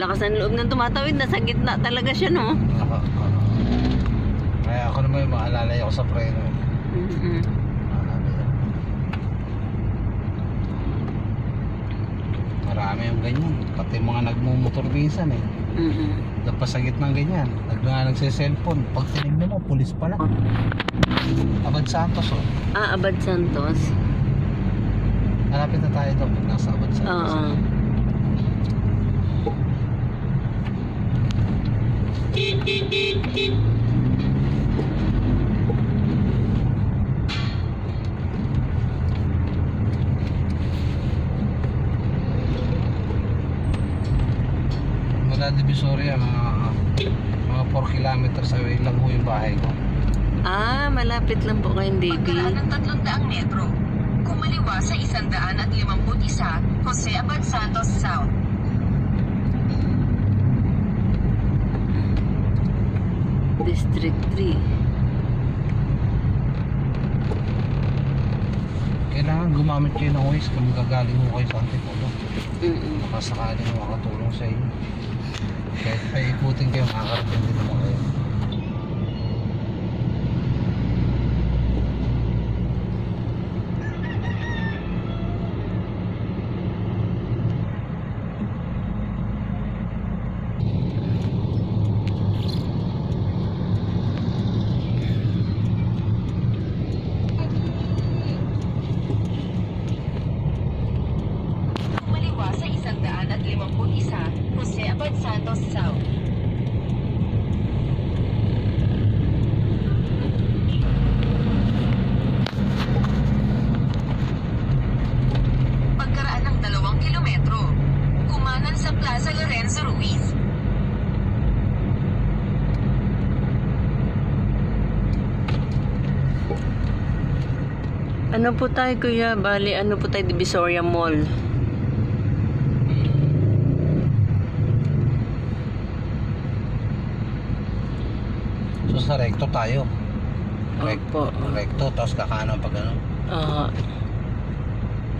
malakas ang loob ng tumatawid. Nasa gitna talaga siya, no? Oo, oo. Kaya ako naman yung maalalay ako sa preno. Ako. Marami yung ganyan. Pati mga nagmumotor minsan eh. Mm-mm. Dapat sa gitna ng ganyan. Nagdanga nagsiselfone. Pag tinignan mo, pulis pala. Abad Santos oh. Ah, Abad Santos. Malapit na tayo doon pag nasa Abad Santos. Oo. Mula Divisoria, mga mga 4 kilometers away lang ho yung bahay ko. Ah, malapit lang po kayong baby. Pagkaraan ng 300 metro. Kumaliwa sa 151, Jose Abad Santos South. District 3. Kailangan gumamit kayo ng Waze kung gagaling mo kayo sa Antipolo. Baka sakaling makatulong sa inyo. Kahit paikutin kayo, makakarating din naman kayo. Kumaliwa sa 151, Jose Abad Santos South. Pagkaraan ng dalawang kilometro. Kumanan sa Plaza Lorenzo Ruiz. Ano po tayo, kuya? Bali, ano po tayo, Divisoria Mall. So sa recto tayo. Recto, Opo. recto tapos kakanan pag ano. Ah.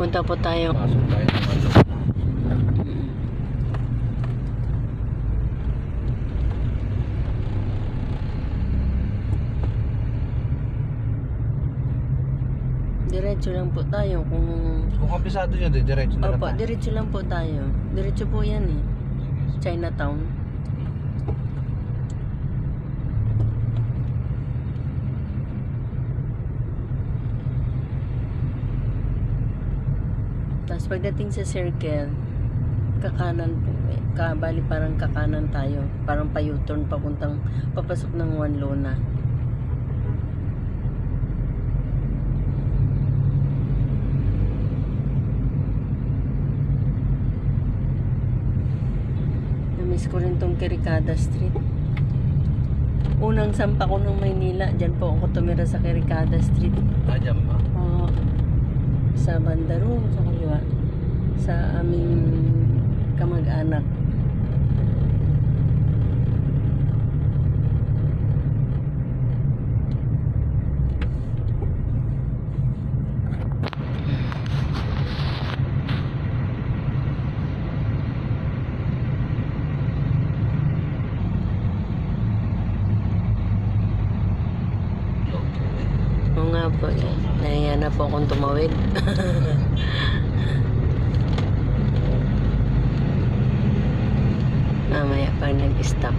punta po tayo. Pasok tayo ng. Mm. Diretso lang po tayo kung... Kung kabisado nyo, di diretso na lang Opo, tayo. diretso lang po tayo. Diretso po yan eh. Chinatown. Tapos pagdating sa circle, kakanan po eh. Ka, bali parang kakanan tayo. Parang pa-U-turn papuntang papasok ng One Lona. Namiss ko rin tong Kirikada Street. Unang sampa ko ng Maynila, dyan po ako tumira sa Kirikada Street. Ah, dyan ba? Oo. Sa Bandaro, sa kaliwa. Sa aming kamag-anak. Oo nga po eh. Nahiya na po akong tumawid. Mamaya pa nag-stop.